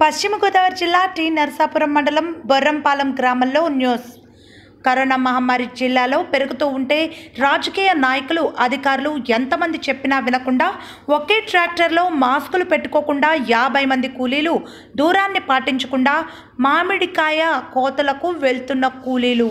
పశ్చిమ గోదావరి జిల్లా టి నరసాపురం మండలం బొర్రంపాలెం గ్రామంలో న్యూస్. కరోనా మహమ్మారి జిల్లాలో పెరుగుతూ ఉంటే రాజకీయ నాయకులు అధికారులు ఎంతమంది చెప్పినా వినకుండా ఒకే ట్రాక్టర్లో మాస్కులు పెట్టుకోకుండా యాభై మంది కూలీలు దూరాన్ని పాటించకుండా మామిడికాయ కోతలకు వెళ్తున్న కూలీలు.